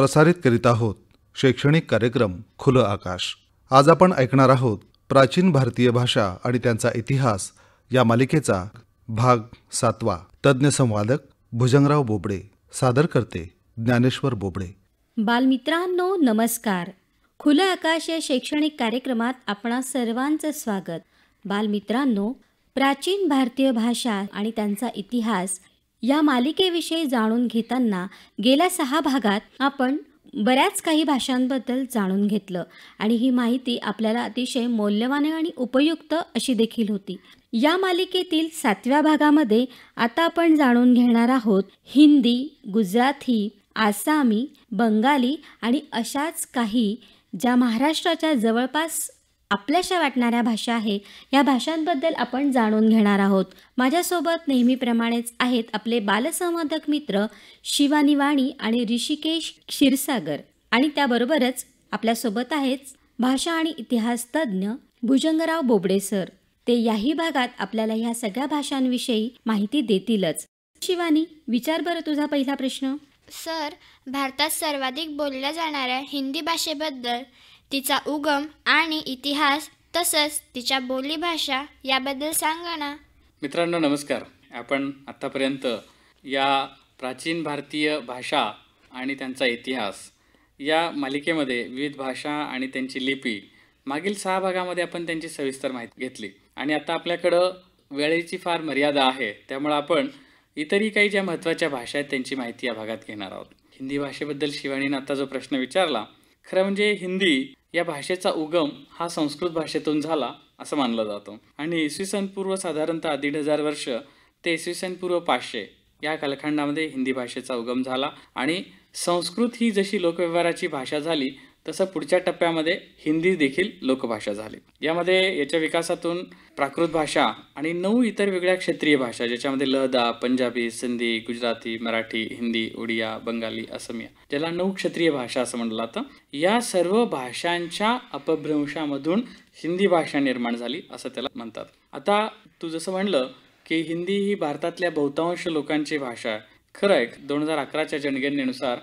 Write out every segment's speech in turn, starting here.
प्रसारित करीत आहोत शैक्षणिक कार्यक्रम खुलं आकाश. आज आपण ऐकणार आहोत प्राचीन भारतीय भाषा आणि त्यांचा इतिहास या मालिकेचा भाग सातवा. तज्ज्ञ संवादक भुजंगराव बोबडे सादर करते ज्ञानेश्वर बोबडे. बालमित्रांनो नमस्कार. खुलं आकाश या शैक्षणिक कार्यक्रमात आपणा सर्वांचं स्वागत. बालमित्रांनो प्राचीन भारतीय भाषा आणि त्यांचा इतिहास या मालिकेविषयी जाणून घेताना गेल्या सहा भागात आपण बऱ्याच काही भाषांबद्दल जाणून घेतलं आणि ही माहिती आपल्याला अतिशय मौल्यवान आणि उपयुक्त अशी देखील होती. या मालिकेतील सातव्या भागामध्ये आता आपण जाणून घेणार आहोत हिंदी गुजराती आसामी बंगाली आणि अशाच काही ज्या महाराष्ट्राच्या जवळपास आपल्याशा वाटणाऱ्या भाषा आहे या भाषांबद्दल आपण जाणून घेणार आहोत. माझ्यासोबत नेहमीप्रमाणेच आहेत आपले बालसंवादक मित्र शिवानी वाणी आणि ऋषिकेश क्षीरसागर. आणि त्याबरोबरच आपल्यासोबत आहेच भाषा आणि इतिहास तज्ज्ञ भुजंगराव बोबडे सर. ते याही भागात आपल्याला ह्या सगळ्या भाषांविषयी माहिती देतीलच. शिवानी विचार बरं तुझा पहिला प्रश्न. सर भारतात सर्वाधिक बोलल्या जाणाऱ्या हिंदी भाषेबद्दल तिचा उगम आणि इतिहास तसंच तिच्या बोलीभाषा याबद्दल सांगा ना. मित्रांनो नमस्कार. आपण आत्तापर्यंत या प्राचीन भारतीय भाषा आणि त्यांचा इतिहास या मालिकेमध्ये विविध भाषा आणि त्यांची लिपी मागील सहा भागामध्ये आपण त्यांची सविस्तर माहिती घेतली. आणि आता आपल्याकडं वेळेची फार मर्यादा आहे त्यामुळं आपण इतरही काही ज्या महत्त्वाच्या भाषा आहेत त्यांची माहिती या भागात घेणार आहोत. हिंदी भाषेबद्दल शिवानीनं आता जो प्रश्न विचारला खरं म्हणजे हिंदी या भाषेचा उगम हा संस्कृत भाषेतून झाला असं मानलं जातं. आणि इसवी सन पूर्व साधारणतः दीड हजार वर्ष ते इसवी सन पूर्व पाचशे या कालखंडामध्ये हिंदी भाषेचा उगम झाला. आणि संस्कृत ही जशी लोकव्यवहाराची भाषा झाली तसं पुढच्या टप्प्यामध्ये हिंदी देखील लोकभाषा झाली. यामध्ये याच्या विकासातून प्राकृत भाषा आणि नऊ इतर वेगळ्या क्षेत्रीय भाषा ज्याच्यामध्ये लहदा पंजाबी सिंधी गुजराती मराठी हिंदी ओडिया बंगाली असमिया ज्याला नऊ क्षेत्रीय भाषा असं म्हणलं जातं. या सर्व भाषांच्या अपभ्रंशामधून हिंदी भाषा निर्माण झाली असं त्याला म्हणतात. आता तू जसं म्हणलं की हिंदी ही भारतातल्या बहुतांश लोकांची भाषा आहे. खरं आहे दोन हजार अकराच्या जनगणनेनुसार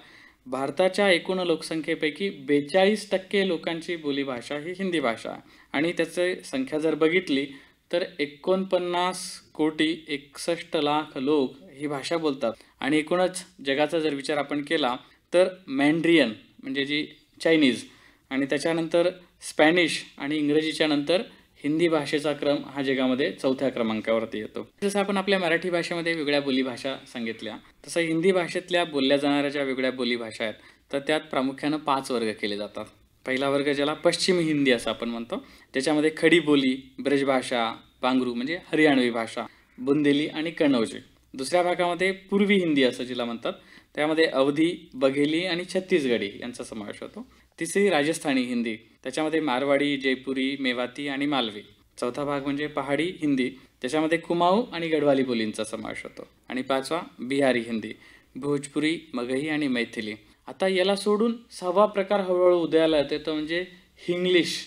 भारताच्या एकूण लोकसंख्येपैकी बेचाळीस टक्के लोकांची बोलीभाषा ही हिंदी भाषा आहे आणि त्याचे संख्या जर बघितली तर एकोणपन्नास कोटी एकसष्ट लाख लोक ही भाषा बोलतात. आणि एकूणच जगाचा जर विचार आपण केला तर मँड्रियन म्हणजे जी चायनीज आणि त्याच्यानंतर स्पॅनिश आणि इंग्रजीच्या नंतर हिंदी भाषेचा क्रम हा जगामध्ये चौथ्या क्रमांकावरती येतो. जसं आपण आपल्या मराठी भाषेमध्ये वेगळ्या बोलीभाषा सांगितल्या तसं हिंदी भाषेतल्या बोलल्या जाणाऱ्या ज्या वेगळ्या बोलीभाषा आहेत तर त्यात प्रामुख्यानं पाच वर्ग केले जातात. पहिला वर्ग ज्याला पश्चिमी हिंदी असं आपण म्हणतो त्याच्यामध्ये खडी बोली ब्रजभाषा बांगरू म्हणजे हरियाणवी भाषा बुंदेली आणि कणौजी दुसऱ्या भागामध्ये पूर्वी हिंदी असं जिला म्हणतात त्यामध्ये अवधी बघेली आणि छत्तीसगढी यांचा समावेश होतो. तिसरी राजस्थानी हिंदी त्याच्यामध्ये मारवाडी जयपुरी मेवाती आणि मालवी. चौथा भाग म्हणजे पहाडी हिंदी त्याच्यामध्ये कुमाऊ आणि गढवाली बोलींचा समावेश होतो. आणि पाचवा बिहारी हिंदी भोजपुरी मगही आणि मैथिली. आता याला सोडून सहावा प्रकार हळूहळू उदयाला येते तो म्हणजे हिंग्लिश.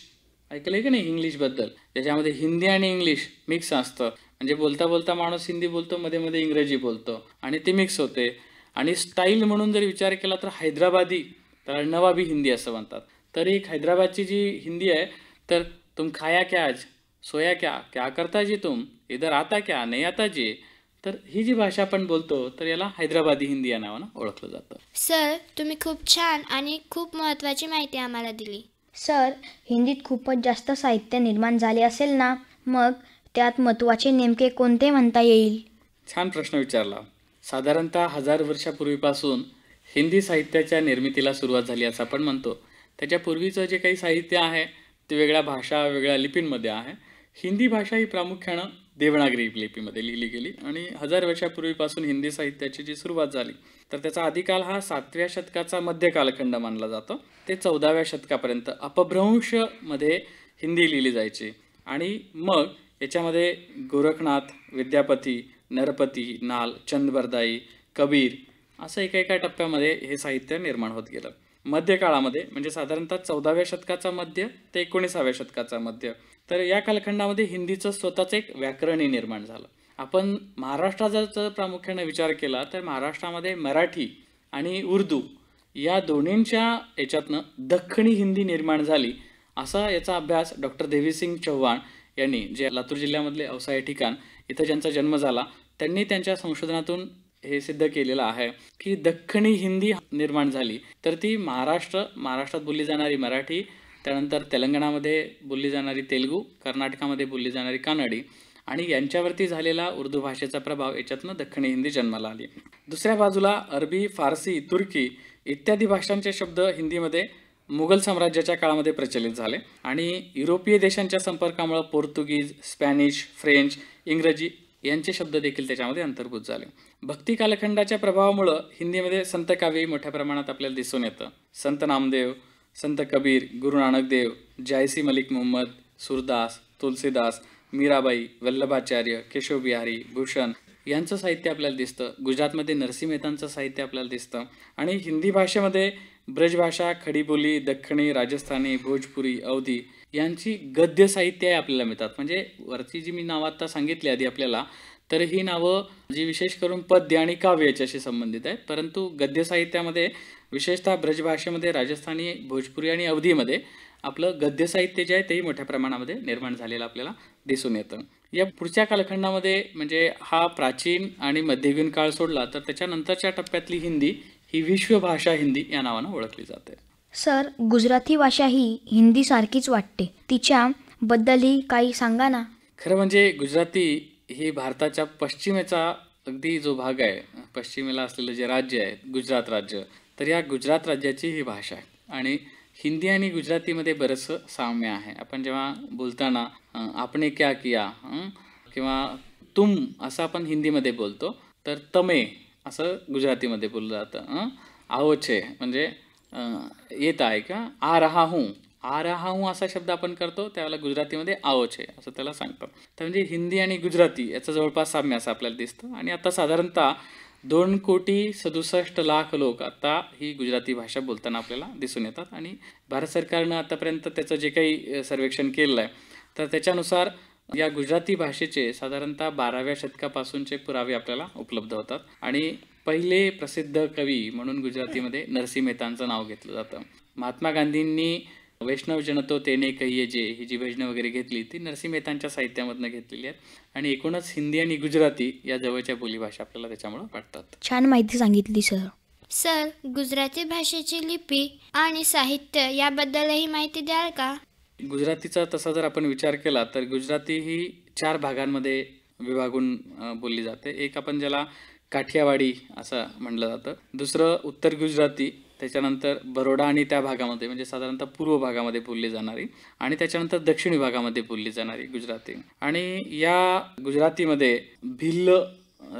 ऐकलं की नाही इंग्लिशबद्दल ज्याच्यामध्ये हिंदी आणि इंग्लिश मिक्स असतं. म्हणजे बोलता बोलता माणूस हिंदी बोलतो मध्ये मध्ये इंग्रजी बोलतो. आणि ते मिक्स होते. आणि स्टाईल म्हणून जर विचार केला तर हैदराबादी तर नवाबी हिंदी असं म्हणतात. तर एक हैदराबादची जी हिंदी आहे तर तुम खाया क्या आज? सोया क्या? क्या करता जी तुम? इधर आता क्या? नाही आता जी? तर ही जी भाषा आपण बोलतो तर याला हैदराबादी हिंदी या नावानं ओळखलं जातं. सर तुम्ही खूप छान आणि खूप महत्त्वाची माहिती आम्हाला दिली. सर हिंदीत खूपच जास्त साहित्य निर्माण झाले असेल ना मग त्यात महत्त्वाचे नेमके कोणते म्हणता येईल? छान प्रश्न विचारला. साधारणतः हजार वर्षापूर्वीपासून हिंदी साहित्याच्या निर्मितीला सुरुवात झाली असं आपण म्हणतो. त्याच्यापूर्वीचं जे काही साहित्य आहे ते वेगळ्या भाषा वेगळ्या लिपींमध्ये आहे. हिंदी भाषा ही प्रामुख्यानं देवनागरी लिपीमध्ये लिहिली गेली आणि हजार वर्षापूर्वीपासून हिंदी साहित्याची जी सुरुवात झाली तर त्याचा आदिकाल हा सातव्या शतकाचा मध्य कालखंड मानला जातो. ते चौदाव्या शतकापर्यंत अपभ्रंशमध्ये हिंदी लिहिली जायची. आणि मग याच्यामध्ये गोरखनाथ विद्यापती नरपती नाल चंदबरदाई कबीर असं एका एका टप्प्यामध्ये हे साहित्य निर्माण होत गेलं. मध्यकाळामध्ये म्हणजे साधारणतः चौदाव्या शतकाचा मध्य ते एकोणीसाव्या शतकाचा मध्य. तर या कालखंडामध्ये हिंदीचं स्वतःचं एक व्याकरणही निर्माण झालं. आपण महाराष्ट्राचा जर प्रामुख्याने विचार केला तर महाराष्ट्रामध्ये मराठी आणि उर्दू या दोन्हींच्या याच्यातनं दख्खणी हिंदी निर्माण झाली असा याचा अभ्यास डॉक्टर देवीसिंग चव्हाण यांनी जे लातूर जिल्ह्यामधले अवसाय हे ठिकाण इथं ज्यांचा जन्म झाला त्यांनी त्यांच्या संशोधनातून हे सिद्ध केलेलं आहे. की दख्खणी हिंदी निर्माण झाली. तर ती महाराष्ट्र महाराष्ट्रात बोलली जाणारी मराठी त्यानंतर तेलंगणामध्ये बोलली जाणारी तेलुगू कर्नाटकामध्ये बोलली जाणारी कानडी आणि यांच्यावरती झालेला उर्दू भाषेचा प्रभाव याच्यातनं दख्खणी हिंदी जन्माला आली. दुसऱ्या बाजूला अरबी फारसी तुर्की इत्यादी भाषांचे शब्द हिंदीमध्ये मुघल साम्राज्याच्या काळामध्ये प्रचलित झाले आणि युरोपीय देशांच्या संपर्कामुळं पोर्तुगीज स्पॅनिश फ्रेंच इंग्रजी यांचे शब्द देखील त्याच्यामध्ये अंतर्भूत झाले. भक्ती कालखंडाच्या प्रभावामुळं हिंदीमध्ये संत काव्यही मोठ्या प्रमाणात आपल्याला दिसून येतं. संत नामदेव संत कबीर गुरु नानक देव जायसी मलिक मोहम्मद सुरदास तुलसीदास मीराबाई वल्लभाचार्य केशवबिहारी भूषण यांचं साहित्य आपल्याला दिसतं. गुजरातमध्ये नरसिंह मेहतांचं साहित्य आपल्याला दिसतं. आणि हिंदी भाषेमध्ये ब्रजभाषा खडीबोली दख्खणी राजस्थानी भोजपुरी अवधी यांची गद्य साहित्य आपल्याला मिळतात. म्हणजे वरची जी मी नावं आता सांगितली आधी आपल्याला तर ही नावं जी विशेष करून पद्य आणि काव्य याच्याशी संबंधित आहेत. परंतु गद्य साहित्यामध्ये विशेषतः ब्रजभाषेमध्ये राजस्थानी भोजपुरी आणि अवधीमध्ये आपलं गद्य साहित्य जे आहे तेही मोठ्या प्रमाणामध्ये निर्माण झालेलं आपल्याला दिसून येतं. या पुढच्या कालखंडामध्ये म्हणजे हा प्राचीन आणि मध्ययुगीन काळ सोडला तर त्याच्यानंतरच्या टप्प्यातली हिंदी ही विश्वभाषा हिंदी या नावानं ओळखली जाते. सर गुजराती भाषा ही हिंदीसारखीच वाटते. तिच्या बद्दलही काही सांगा ना. खरं म्हणजे गुजराती ही भारताच्या पश्चिमेचा अगदी जो भाग आहे पश्चिमेला असलेलं जे राज्य आहे गुजरात राज्य तर या गुजरात राज्याची ही भाषा आहे आणि हिंदी आणि गुजरातीमध्ये बरंचसं साम्य आहे आपण जेव्हा बोलताना आपने क्या किया हं? किंवा तुम असं आपण हिंदीमध्ये बोलतो तर तमे असं गुजरातीमध्ये बोललं जातं हं? आओ छे म्हणजे येत आहे का आ रहा हूँ आ रहा हूँ असा शब्द आपण करतो त्यावेळेला गुजरातीमध्ये आओ आहे असं त्याला सांगतात. तर म्हणजे हिंदी आणि गुजराती याचं जवळपास साम्य असं आपल्याला दिसतं. आणि आता साधारणतः दोन कोटी सदुसष्ट लाख लोक आता ही गुजराती भाषा बोलताना आपल्याला दिसून येतात. आणि भारत सरकारनं आतापर्यंत त्याचं जे काही सर्वेक्षण केलेलं आहे तर त्याच्यानुसार या गुजराती भाषेचे साधारणतः बाराव्या शतकापासूनचे पुरावे आपल्याला उपलब्ध होतात. आणि पहिले प्रसिद्ध कवी म्हणून गुजरातीमध्ये नरसिंह मेहतांचं नाव घेतलं जातं. महात्मा गांधींनी वैष्णव जनतो तेने कहिये जे ही जी भजनं वगैरे घेतली ती नरसिंह मेहतांच्या साहित्यामधनं घेतलेली आहेत. आणि एकूणच हिंदी आणि गुजराती या जवळच्या बोलीभाषा आपल्याला त्याच्यामुळं वाटतात छान माहिती सांगितली सर. सर गुजराती भाषेची लिपी आणि साहित्य याबद्दलही माहिती द्याल का? गुजरातीचा तसा जर आपण विचार केला तर गुजराती ही चार भागांमध्ये विभागून बोलली जाते. एक आपण ज्याला काठियावाडी असं म्हणलं जातं. दुसरं उत्तर गुजराती त्याच्यानंतर बरोडा आणि त्या भागामध्ये म्हणजे साधारणतः पूर्व भागामध्ये बोलली जाणारी आणि त्याच्यानंतर दक्षिण विभागामध्ये बोलली जाणारी गुजराती. आणि या गुजरातीमध्ये भिल्ल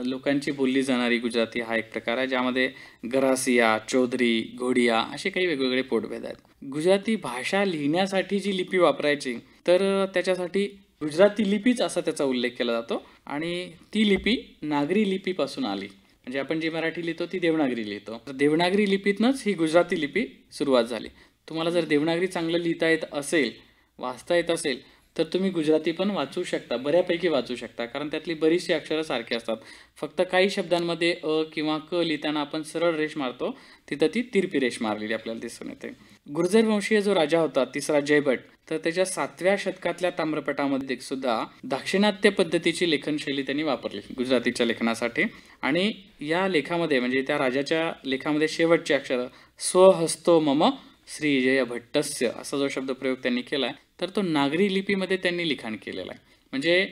लोकांची बोलली जाणारी गुजराती हा एक प्रकार आहे ज्यामध्ये गरासिया चौधरी घोडिया असे काही वेगवेगळे पोटभेद आहेत. गुजराती भाषा लिहिण्यासाठी जी लिपी वापरायची तर त्याच्यासाठी गुजराती लिपीच असा त्याचा उल्लेख केला जातो आणि ती लिपी नागरी लिपीपासून आली. म्हणजे आपण जी मराठी लिहितो ती देवनागरी लिहितो. तर देवनागरी लिपीतनंच ही गुजराती लिपी सुरुवात झाली. तुम्हाला जर देवनागरी चांगलं लिहिता येत असेल वाचता येत असेल तर तुम्ही गुजराती पण वाचू शकता बऱ्यापैकी वाचू शकता कारण त्यातली बरीचशी अक्षरं सारखी असतात. फक्त काही शब्दांमध्ये अ किंवा क लिहिताना आपण सरळ रेष मारतो तिथं ती तिरपी रेष मारलेली आपल्याला दिसून येते. गुर्जर वंशीय जो राजा होता तिसरा जयभट तर त्याच्या सातव्या शतकातल्या ताम्रपटामध्ये सुद्धा दाक्षिणात्य पद्धतीची लेखनशैली त्यांनी वापरली गुजरातीच्या लेखनासाठी. आणि या लेखामध्ये म्हणजे त्या राजाच्या लेखामध्ये शेवटचे अक्षर स्वहस्तो मम श्री जय भट्टस्य असा जो शब्दप्रयोग त्यांनी केला आहे तर तो नागरी लिपीमध्ये त्यांनी लिखाण केलेला आहे. म्हणजे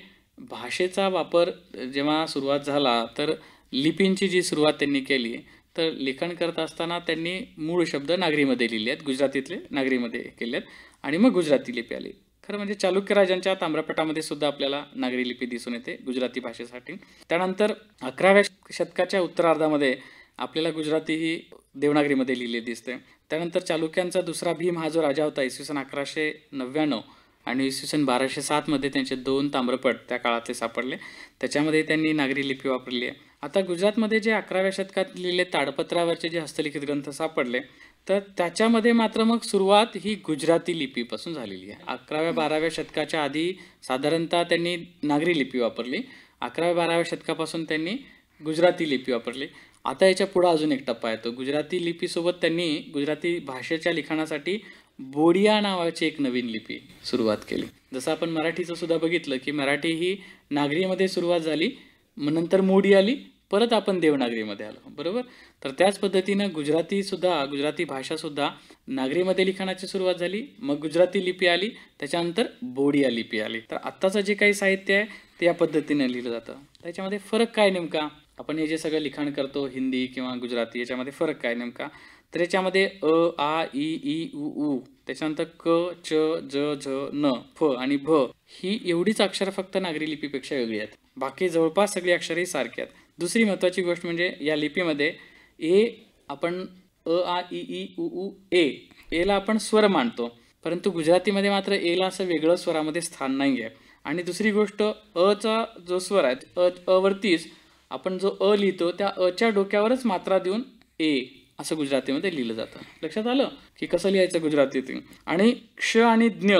भाषेचा वापर जेव्हा सुरुवात झाला तर लिपींची जी सुरुवात त्यांनी केली तर लिखाण करत असताना त्यांनी मूळ शब्द नागरीमध्ये लिहिले आहेत गुजरातीतले नागरीमध्ये केले आहेत आणि मग गुजराती लिपी आली. खरं म्हणजे चालुक्य राजांच्या ताम्रपटामध्ये सुद्धा आपल्याला नागरी लिपी दिसून येते गुजराती भाषेसाठी. त्यानंतर अकराव्या शतकाच्या उत्तरार्धामध्ये आपल्याला गुजराती ही देवनागरीमध्ये लिहिली दिसते. त्यानंतर चालुक्यांचा दुसरा भीम हा जो राजा होता इसवी सन अकराशे नव्याण्णव आणि इसवी सन बाराशे सातमध्ये त्यांचे दोन ताम्रपट त्या काळातले सापडले. त्याच्यामध्ये त्यांनी नागरी लिपी वापरली आहे. आता गुजरातमध्ये जे अकराव्या शतकात लिहिले ताडपत्रावरचे जे हस्तलिखित ग्रंथ सापडले तर त्याच्यामध्ये मात्र मग सुरुवात ही गुजराती लिपीपासून झालेली आहे. अकराव्या बाराव्या शतकाच्या आधी साधारणतः त्यांनी नागरी लिपी वापरली. अकराव्या बाराव्या शतकापासून त्यांनी गुजराती लिपी वापरली. आता याच्या पुढं अजून एक टप्पा येतो. गुजराती लिपीसोबत त्यांनी गुजराती भाषेच्या लिखाणासाठी बोडिया नावाची एक नवीन लिपी सुरुवात केली. जसं आपण मराठीचं सुद्धा बघितलं की मराठी ही नागरीमध्ये सुरुवात झाली. मग नंतर मोडी आली परत आपण देवनागरीमध्ये आलो बरोबर? तर त्याच पद्धतीनं गुजरातीसुद्धा गुजराती भाषासुद्धा नागरीमध्ये लिखाणाची सुरुवात झाली मग गुजराती लिपी आली त्याच्यानंतर बोडिया लिपी आली. तर आत्ताचं जे काही साहित्य आहे ते या पद्धतीनं लिहिलं जातं. त्याच्यामध्ये फरक काय नेमका? आपण हे जे सगळं लिखाण करतो हिंदी किंवा गुजराती याच्यामध्ये फरक काय नेमका? तर याच्यामध्ये अ आ ई ई उ उ त्याच्यानंतर क च ज झ न फ आणि भ ही एवढीच अक्षरं फक्त नागरी लिपीपेक्षा वेगळी आहेत. बाकी जवळपास सगळी अक्षरही सारखी आहेत. दुसरी महत्त्वाची गोष्ट म्हणजे या लिपीमध्ये ए आपण अ आ इ ई उ उ ए एला आपण स्वर मानतो. परंतु गुजरातीमध्ये मात्र एला असं वेगळं स्वरामध्ये स्थान नाही आहे आणि दुसरी गोष्ट अचा जो स्वर आहे अ अवरतीच आपण जो अ लिहितो त्या अच्या डोक्यावरच मात्रा देऊन ए. असं गुजरातीमध्ये लिहिलं जातं. लक्षात आलं? की कसं लिहायचं गुजरातीतून? आणि क्ष आणि ज्ञ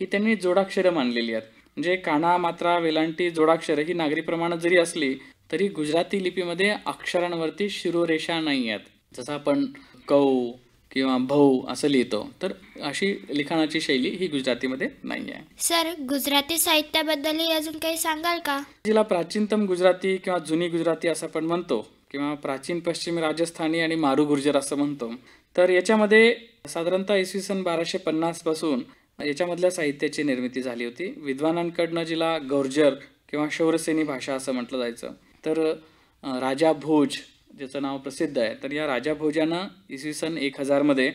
ही त्यांनी जोडाक्षरं मानलेली आहेत. म्हणजे काना मात्रा वेलांटी जोडाक्षरं ही नागरी प्रमाणात जरी असली तरी गुजराती लिपीमध्ये अक्षरांवरती शिरोरेषा नाही आहेत. जसं आपण कौ किंवा भाऊ असं लिहितो तर अशी लिखाणाची शैली ही गुजरातीमध्ये नाही आहे. सर गुजराती साहित्याबद्दलही अजून काही सांगाल का? जिला प्राचीनतम गुजराती किंवा जुनी गुजराती असं आपण म्हणतो किंवा प्राचीन पश्चिमी राजस्थानी आणि मारू गुर्जर असं म्हणतो. तर याच्यामध्ये साधारणतः इसवी सन बाराशे पन्नासपासून याच्यामधल्या साहित्याची निर्मिती झाली होती. विद्वानांकडनं जिला गौर्जर किंवा शौरसेनी भाषा असं म्हटलं जायचं. तर राजा भोज ज्याचं नाव प्रसिद्ध आहे तर या राजा भोजानं इसवी सन एक हजारमध्ये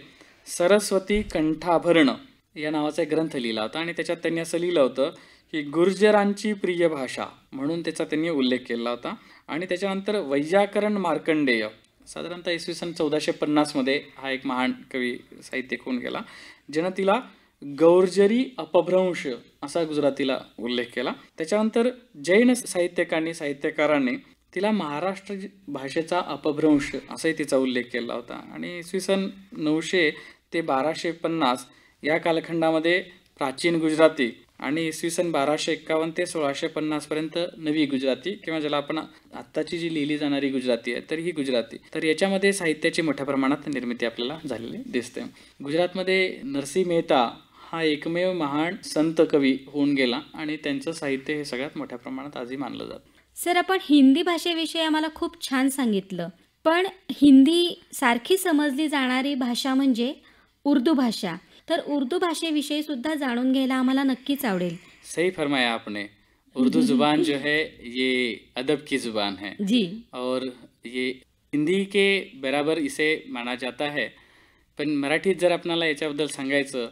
सरस्वती कंठाभरण या नावाचा एक ग्रंथ लिहिला होता आणि त्याच्यात त्यांनी असं लिहिलं होतं की गुर्जरांची प्रिय भाषा म्हणून त्याचा त्यांनी उल्लेख केला होता. आणि त्याच्यानंतर वैयाकरण मार्कंडेय. साधारणतः इसवी सन चौदाशे पन्नासमध्ये हा एक महान कवी साहित्यिक होऊन गेला ज्यानं तिला गौर्जरी अपभ्रंश असा गुजरातीला उल्लेख केला. त्याच्यानंतर जैन साहित्यकांनी साहित्यकारांनी तिला महाराष्ट्र भाषेचा अपभ्रंश असाही तिचा उल्लेख केला होता. आणि इसवी सन नऊशे ते बाराशे पन्नास या कालखंडामध्ये प्राचीन गुजराती आणि इसवी सन बाराशे एक्कावन्न ते सोळाशे पन्नासपर्यंत नवी गुजराती किंवा ज्याला आपण आत्ताची जी लिहिली जाणारी गुजराती आहे तर ही गुजराती. तर याच्यामध्ये साहित्याची मोठ्या प्रमाणात निर्मिती आपल्याला झालेली दिसते. गुजरातमध्ये नरसिंह मेहता हा एकमेव महान संत कवी होऊन गेला आणि त्यांचं साहित्य हे सगळ्यात मोठ्या प्रमाणात आजही मानलं जातं. सर आपण हिंदी भाषेविषयी आम्हाला खूप छान सांगितलं. पण हिंदी सारखी समजली जाणारी भाषा म्हणजे उर्दू भाषा. तर उर्दू भाषेविषयी सुद्धा जाणून घ्यायला आम्हाला नक्कीच आवडेल. सही फरमाया आपने. उर्दू जुबान जो है ये अदब की जुबान है. जी. और ये हिंदी के बराबर इसे माना जाता है. पण मराठीत जर आपणाला याच्याबद्दल सांगायचं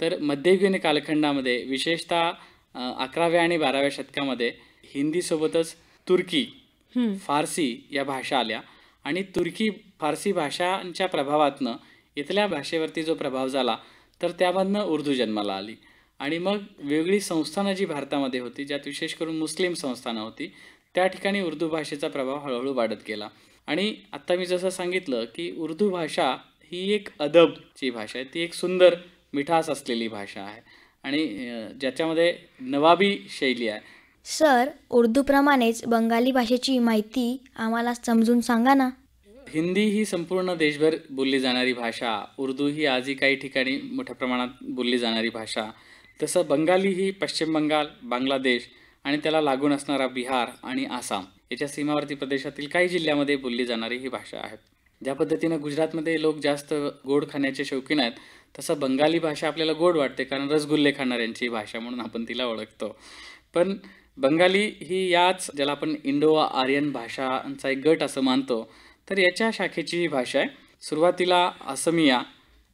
तर मध्ययुगीन कालखंडामध्ये विशेषतः अकराव्या आणि बाराव्या शतकामध्ये हिंदीसोबतच तुर्की. फारसी या भाषा आल्या. आणि तुर्की फारसी भाषांच्या प्रभावातनं इथल्या भाषेवरती जो प्रभाव झाला तर त्यामधनं उर्दू जन्माला आली. आणि मग वेगळी संस्थानं जी भारतामध्ये होती ज्यात विशेष करून मुस्लिम संस्थानं होती त्या ठिकाणी उर्दू भाषेचा प्रभाव हळूहळू वाढत गेला. आणि आत्ता मी जसं सांगितलं की उर्दू भाषा ही एक अदबची भाषा आहे. ती एक सुंदर मिठास असलेली भाषा आहे. आणि ज्याच्यामध्ये नवाबी शैली आहे. सर उर्दूप्रमाणेच बंगाली भाषेची माहिती आम्हाला समजून सांगा ना. हिंदी ही संपूर्ण देशभर बोलली जाणारी भाषा उर्दू ही आजही काही ठिकाणी मोठ्या प्रमाणात बोलली जाणारी भाषा. तसं बंगाली ही पश्चिम बंगाल बांगलादेश आणि त्याला लागून असणारा बिहार आणि आसाम याच्या सीमावर्ती प्रदेशातील काही जिल्ह्यामध्ये बोलली जाणारी ही भाषा आहे ज्या पद्धतीनं गुजरातमध्ये लोक जास्त गोड खाण्याचे शौकीन आहेत तसं बंगाली भाषा आपल्याला गोड वाटते कारण रसगुल्ले खाणाऱ्यांची भाषा म्हणून आपण तिला ओळखतो. पण बंगाली ही याच ज्याला आपण इंडो आर्यन भाषांचा एक गट असं मानतो तर याच्या शाखेची ही भाषा आहे सुरुवातीला असमिया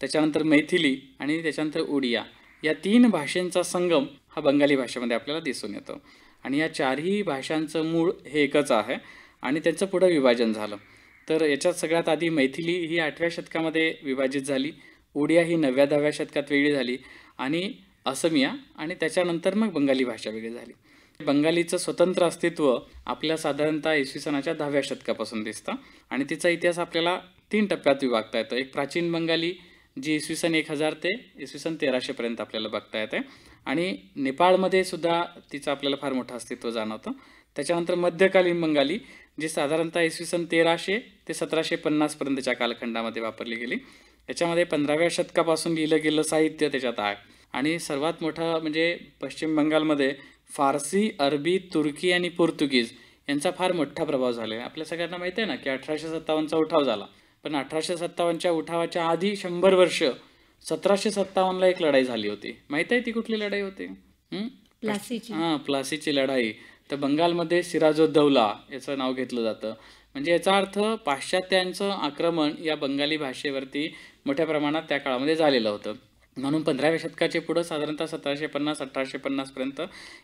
त्याच्यानंतर मैथिली आणि त्याच्यानंतर उडिया या तीन भाषांचा संगम हा बंगाली भाषेमध्ये आपल्याला दिसून येतो. आणि या चारही भाषांचं मूळ हे एकच आहे आणि त्यांचं पुढं विभाजन झालं. तर याच्यात सगळ्यात आधी मैथिली ही आठव्या शतकामध्ये विभाजित झाली उडिया ही नवव्या दहाव्या शतकात वेगळी झाली आणि असमिया आणि त्याच्यानंतर मग बंगाली भाषा वेगळी झाली. बंगालीचं स्वतंत्र अस्तित्व आपल्या साधारणतः इसवी सनाच्या दहाव्या शतकापासून दिसतं. आणि तिचा इतिहास आपल्याला तीन टप्प्यात विभागता येतो. एक प्राचीन बंगाली जी इसवी सन एक हजार ते इसवी सन तेराशेपर्यंत आपल्याला बघता येते. आणि नेपाळमध्ये सुद्धा तिचं आपल्याला फार मोठं अस्तित्व जाणवतं. त्याच्यानंतर मध्यकालीन बंगाली जी साधारणतः इसवी सन तेराशे ते सतराशे पन्नासपर्यंतच्या कालखंडामध्ये वापरली गेली. याच्यामध्ये पंधराव्या शतकापासून लिहिलं गेलं साहित्य त्याच्यात आहे. आणि सर्वात मोठं म्हणजे पश्चिम बंगालमध्ये फारसी अरबी तुर्की आणि पोर्तुगीज यांचा फार मोठा प्रभाव झाला आहे आपल्या सगळ्यांना माहिती आहे ना की अठराशे सत्तावन्नचा उठाव झाला. पण अठराशे सत्तावन्नच्या उठावाच्या आधी शंभर वर्ष सतराशे सत्तावन्नला एक लढाई झाली होती. माहीत आहे ती कुठली लढाई होती? हं? प्लासीची. हां प्लासीची लढाई. तर बंगालमध्ये सिराजोद्दौला याचं नाव घेतलं जातं. म्हणजे याचा अर्थ पाश्चात्यांचं आक्रमण या बंगाली भाषेवरती मोठ्या प्रमाणात त्या काळामध्ये झालेलं होतं. म्हणून पंधराव्या शतकाचे पुढं साधारणतः सतराशे पन्नास अठराशे पन्नासपर्यंत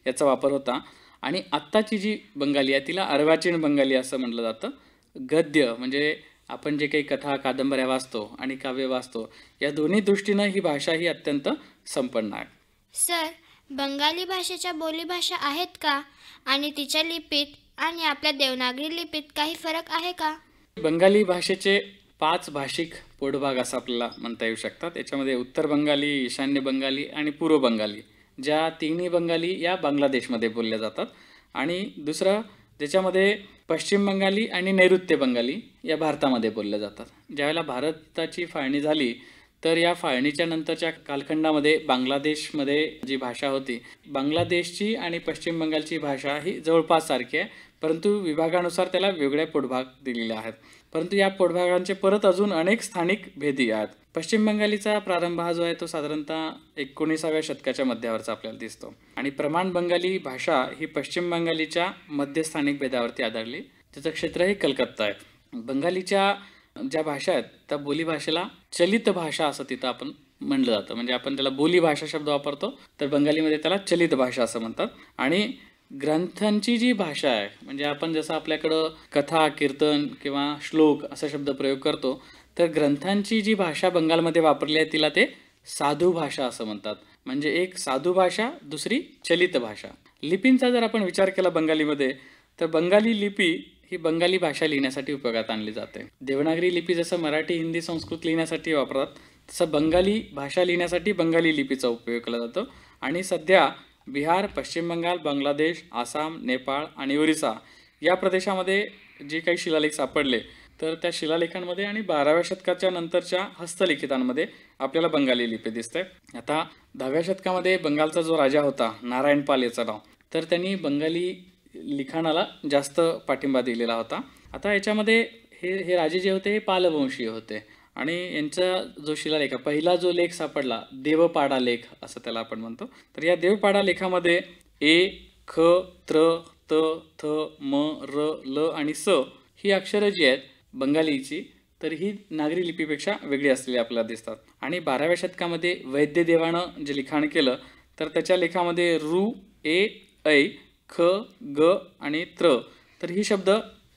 याचा वापर होता. आणि आत्ताची जी बंगाली आहे तिला अर्वाचीन बंगाली असं म्हटलं जातं. गद्य म्हणजे आपण जे काही कथा कादंबऱ्या वाचतो आणि काव्य वाचतो या दोन्ही दृष्टीनं ही भाषा ही अत्यंत संपन्न आहे सर बंगाली भाषेच्या बोलीभाषा आहेत का? आणि तिच्या लिपीत आणि आपल्या देवनागरी लिपीत काही फरक आहे का? बंगाली भाषेचे पाच भाषिक पोटभाग असं आपल्याला म्हणता येऊ शकतात. याच्यामध्ये उत्तर बंगाली ईशान्य बंगाली आणि पूर्व बंगाली ज्या तिन्ही बंगाली या बांगलादेशमध्ये बोलल्या जातात. आणि दुसरं ज्याच्यामध्ये पश्चिम बंगाली आणि नैऋत्य बंगाली या भारतामध्ये बोलल्या जातात. ज्यावेळेला भारताची फाळणी झाली तर या फाळणीच्या नंतरच्या कालखंडामध्ये बांगलादेशमध्ये जी भाषा होती बांगलादेशची आणि पश्चिम बंगालची भाषा ही जवळपास सारखी आहे परंतु विभागानुसार त्याला वेगळे पोटभाग दिलेले आहेत. परंतु या पोटभागांचे परत अजून अनेक स्थानिक भेदी आहेत. पश्चिम बंगालीचा प्रारंभ हा जो आहे तो साधारणतः एकोणीसाव्या शतकाच्या मध्यावरचा आपल्याला दिसतो. आणि प्रमाण बंगाली भाषा ही पश्चिम बंगालीच्या मध्य स्थानिक भेदावरती आधारली. त्याचं क्षेत्र हे कलकत्ता आहे. बंगालीच्या ज्या भाषा आहेत त्या बोलीभाषेला चलित भाषा असं तिथं आपण म्हणलं जातं. म्हणजे आपण त्याला बोली भाषा शब्द वापरतो तर बंगालीमध्ये त्याला चलित भाषा असं म्हणतात. आणि ग्रंथांची जी भाषा आहे म्हणजे आपण जसं आपल्याकडं कथा कीर्तन किंवा श्लोक असा शब्द प्रयोग करतो तर ग्रंथांची जी भाषा बंगालमध्ये वापरली आहे तिला ते साधू भाषा असं म्हणतात. म्हणजे एक साधू भाषा दुसरी चलित भाषा. लिपींचा जर आपण विचार केला बंगालीमध्ये तर बंगाली लिपी ही बंगाली भाषा लिहिण्यासाठी उपयोगात आणली जाते. देवनागरी लिपी जसं मराठी हिंदी संस्कृत लिहिण्यासाठी वापरतात तसं बंगाली भाषा लिहिण्यासाठी बंगाली लिपीचा उपयोग केला जातो. आणि सध्या बिहार पश्चिम बंगाल बांगलादेश आसाम नेपाळ आणि ओरिसा या प्रदेशामध्ये जे काही शिलालेख सापडले तर त्या शिलालेखांमध्ये आणि बाराव्या शतकाच्या नंतरच्या हस्तलिखितांमध्ये आपल्याला बंगाली लिपी दिसते आता दहाव्या शतकामध्ये बंगालचा जो राजा होता नारायण पाल याचं नाव तर त्यांनी बंगाली लिखाणाला जास्त पाठिंबा दिलेला होता. आता याच्यामध्ये हे हे राजे जे होते हे पालवंशीय होते. आणि यांचा जो शिलालेख आहे, पहिला जो लेख सापडला देवपाडा लेख असं त्याला आपण म्हणतो. तर या देवपाडा लेखामध्ये ए ख त्र त थ म र ल आणि स ही अक्षरं जी आहेत बंगालीची तर ही नागरी लिपीपेक्षा वेगळी असलेली आपल्याला दिसतात. आणि बाराव्या शतकामध्ये वैद्यदेवानं जे लिखाण केलं तर त्याच्या लेखामध्ये रू ए ऐ ख ग आणि त्र तर ही शब्द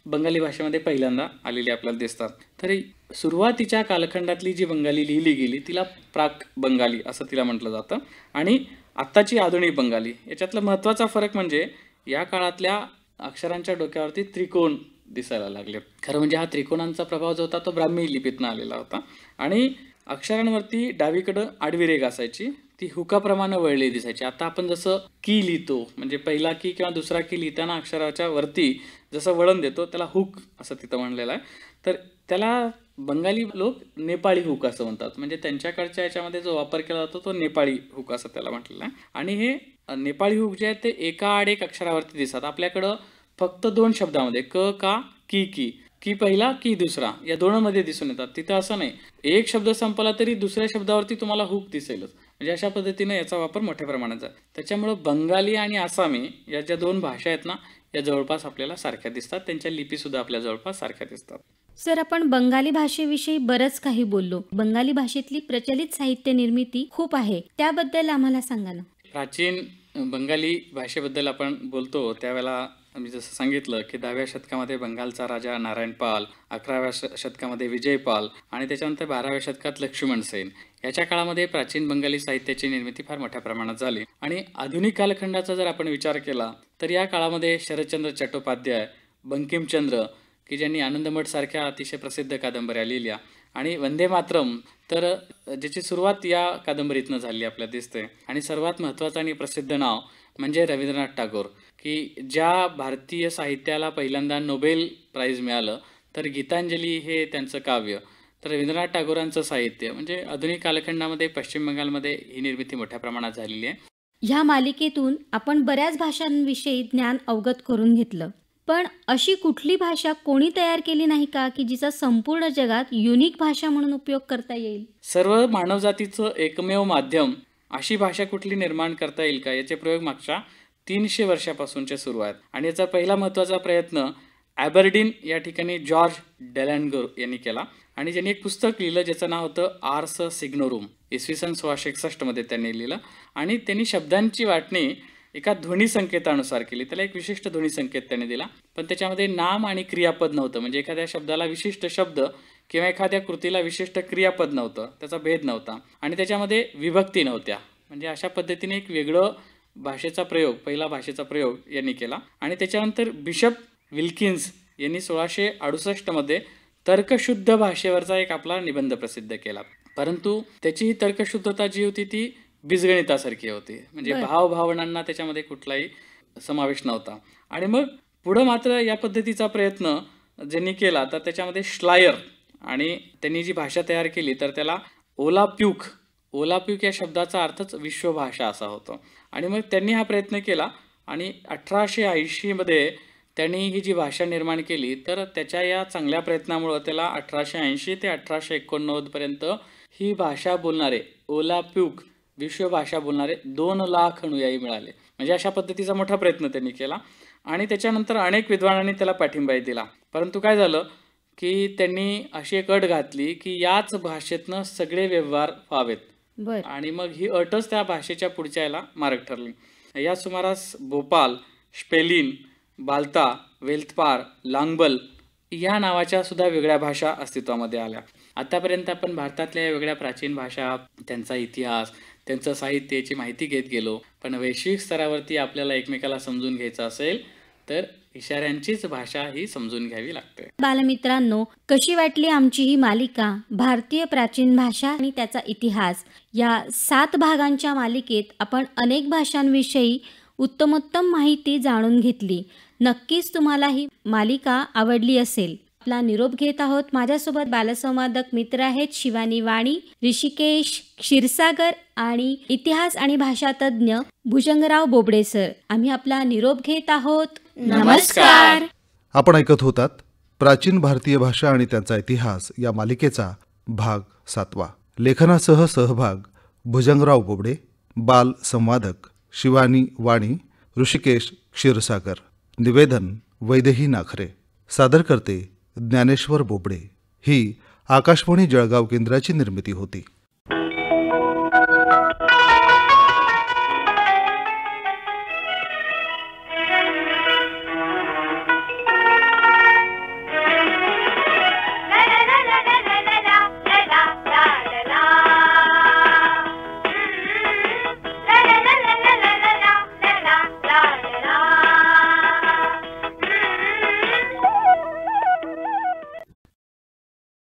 बंगाली भाषेमध्ये पहिल्यांदा आलेली आपल्याला दिसतात. तर सुरुवातीच्या कालखंडातली जी बंगाली लिहिली गेली तिला प्राक बंगाली असं तिला म्हटलं जातं. आणि आत्ताची आधुनिक बंगाली याच्यातला महत्त्वाचा फरक म्हणजे या काळातल्या अक्षरांच्या डोक्यावरती त्रिकोण दिसायला लागले. खरं म्हणजे हा त्रिकोणांचा प्रभाव जो होता तो ब्राह्मी लिपीतनं आलेला होता. आणि अक्षरांवरती डावीकडं आडवी रेघ असायची ती हुकाप्रमाणे वळली दिसायची. आता आपण जसं की लिहितो म्हणजे पहिला की किंवा दुसरा की लिहिताना अक्षराच्या वरती जसं वळण देतो त्याला हुक असं तिथं म्हणलेलं आहे. तर त्याला बंगाली लोक नेपाळी हुक असं म्हणतात. म्हणजे त्यांच्याकडच्या याच्यामध्ये जो वापर केला जातो तो नेपाळी हुक असं त्याला म्हटलेलं आहे. आणि हे नेपाळी हुक जे आहेत ते एका आड एक अक्षरावरती दिसतात. आपल्याकडं फक्त दोन शब्दामध्ये क का की की. की पहिला की दुसरा या दोनमध्ये दिसून येतात. तिथं असं नाही. एक शब्द संपला तरी दुसऱ्या शब्दावरती तुम्हाला हुक दिसेलच. म्हणजे अशा पद्धतीने याचा वापर मोठ्या प्रमाणात झाला त्याच्यामुळं बंगाली आणि आसामी या ज्या दोन भाषा आहेत ना या जवळपास आपल्याला सारख्या दिसतात. त्यांच्या लिपीसुद्धा आपल्या जवळपास सारख्या दिसतात. सर आपण बंगाली भाषेविषयी बरंच काही बोललो. बंगाली भाषेतली प्रचलित साहित्य निर्मिती खूप आहे. त्याबद्दल आम्हाला सांगा ना. प्राचीन बंगाली भाषेबद्दल आपण बोलतो त्यावेळेला मी जसं सांगितलं की दहाव्या शतकामध्ये बंगालचा राजा नारायणपाल अकराव्या श शतकामध्ये विजयपाल आणि त्याच्यानंतर बाराव्या शतकात लक्ष्मण सेन. याच्या काळामध्ये प्राचीन बंगाली साहित्याची निर्मिती फार मोठ्या प्रमाणात झाली. आणि आधुनिक कालखंडाचा जर आपण विचार केला तर या काळामध्ये शरदचंद्र चट्टोपाध्याय बंकिमचंद्र की ज्यांनी आनंदमठ सारख्या अतिशय प्रसिद्ध कादंबऱ्या लिहिल्या आणि वंदे मातरम तर ज्याची सुरुवात या कादंबरीतनं झाली आपल्याला दिसते. आणि सर्वात महत्त्वाचं आणि प्रसिद्ध नाव म्हणजे रवींद्रनाथ टागोर. की ज्या भारतीय साहित्याला पहिल्यांदा नोबेल प्राईज मिळालं तर गीतांजली हे त्यांचं काव्य. तर रवींद्रनाथ टागोरांचं साहित्य म्हणजे आधुनिक कालखंडामध्ये पश्चिम बंगालमध्ये ही निर्मिती मोठ्या प्रमाणात झालेली आहे. ह्या मालिकेतून आपण बऱ्याच भाषांविषयी ज्ञान अवगत करून घेतलं. पण अशी कुठली भाषा कोणी तयार केली नाही का की जिचा संपूर्ण जगात युनिक भाषा म्हणून उपयोग करता येईल? सर्व मानवजातीचं एकमेव माध्यम अशी भाषा कुठली निर्माण करता येईल का याचे प्रयोग मागच्या तीनशे वर्षापासूनच्या सुरुवात आणि याचा पहिला महत्त्वाचा प्रयत्न ॲबर्डीन या ठिकाणी जॉर्ज डेलॅनगोर यांनी केला. आणि ज्यांनी एक पुस्तक लिहिलं ज्याचं नाव होतं आर्स सिग्नोरूम. इसवी सन सोळाशे एकसष्टमध्ये त्यांनी लिहिलं. आणि त्यांनी शब्दांची वाटणी एका ध्वनी संकेतानुसार केली. त्याला एक विशिष्ट ध्वनी संकेत त्याने दिला. पण त्याच्यामध्ये नाम आणि क्रियापद नव्हतं. म्हणजे एखाद्या शब्दाला विशिष्ट शब्द किंवा एखाद्या कृतीला विशिष्ट क्रियापद नव्हतं. त्याचा भेद नव्हता. आणि त्याच्यामध्ये विभक्ती नव्हत्या. म्हणजे अशा पद्धतीने एक वेगळं भाषेचा प्रयोग पहिला भाषेचा प्रयोग यांनी केला. आणि त्याच्यानंतर बिशप विल्किन्स यांनी सोळाशे अडुसष्टमध्ये तर्कशुद्ध भाषेवरचा एक आपला निबंध प्रसिद्ध केला. परंतु त्याची ही तर्कशुद्धता जी होती ती बीजगणितासारखी होती. म्हणजे भावभावनांना त्याच्यामध्ये कुठलाही समावेश नव्हता. आणि मग पुढं मात्र या पद्धतीचा प्रयत्न ज्यांनी केला तर त्याच्यामध्ये श्लायर आणि त्यांनी जी भाषा तयार केली तर त्याला ओलाप्यूक ओलाप्यूक या शब्दाचा अर्थच विश्वभाषा असा होतो. आणि मग त्यांनी हा प्रयत्न केला आणि अठराशे ऐंशीमध्ये त्यांनी ही जी भाषा निर्माण केली तर त्याच्या या चांगल्या प्रयत्नामुळं त्याला अठराशे ऐंशी ते अठराशे एकोणनव्वदपर्यंत ही भाषा बोलणारे ओलाप्यूक विश्वभाषा बोलणारे दोन लाख अनुयायी मिळाले. म्हणजे अशा पद्धतीचा मोठा प्रयत्न त्यांनी केला. आणि त्याच्यानंतर अनेक विद्वानांनी त्याला पाठिंबाही दिला. परंतु काय झालं की त्यांनी अशी एक अट घातली की याच भाषेतनं सगळे व्यवहार व्हावेत. बर. आणि मग ही अटच त्या भाषेच्या पुढच्या याला मार्ग ठरली. या सुमारास भोपाल स्पेलिन बालता वेल्थपार लांगबल या नावाच्या सुद्धा वेगळ्या भाषा अस्तित्वामध्ये आल्या. आतापर्यंत आपण भारतातल्या वेगळ्या प्राचीन भाषा त्यांचा इतिहास त्यांचं साहित्य याची माहिती घेत गेलो. पण वैश्विक स्तरावरती आपल्याला एकमेकाला समजून घ्यायचं असेल तर इशाऱ्यांचीच भाषा ही समजून घ्यावी लागते. बालमित्रांनो कशी वाटली आमची ही मालिका? भारतीय प्राचीन भाषा आणि त्याचा इतिहास. या सात भागांच्या मालिकेत आपण अनेक भाषांविषयी उत्तमोत्तम माहिती जाणून घेतली. नक्कीच तुम्हाला ही मालिका आवडली असेल. आपला निरोप घेत आहोत माझ्यासोबत बालसंवादक मित्र आहेत शिवानी वाणी ऋषिकेश क्षीरसागर आणि इतिहास आणि भाषा तज्ज्ञ भुजंगराव बोबडे सर. आम्ही आपला निरोप घेत आहोत. नमस्कार. आपण ऐकत होतात प्राचीन भारतीय भाषा आणि त्यांचा इतिहास या मालिकेचा भाग सातवा. लेखनासह सहभाग भुजंगराव बोबडे बाल संवादक शिवानी वाणी ऋषिकेश क्षीरसागर. निवेदन वैदेही नाखरे. सादर करते ज्ञानेश्वर बोबडे. ही आकाशवाणी जळगाव केंद्राची निर्मिती होती.